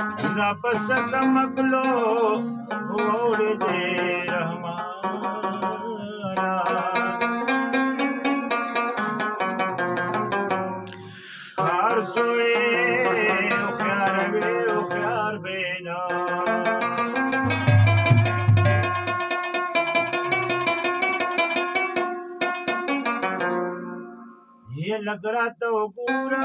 रब सक मगलो ओड़ दे रहमाना सोए ख्यार बे ख्यार बेना। ये लग रहा तो पूरा।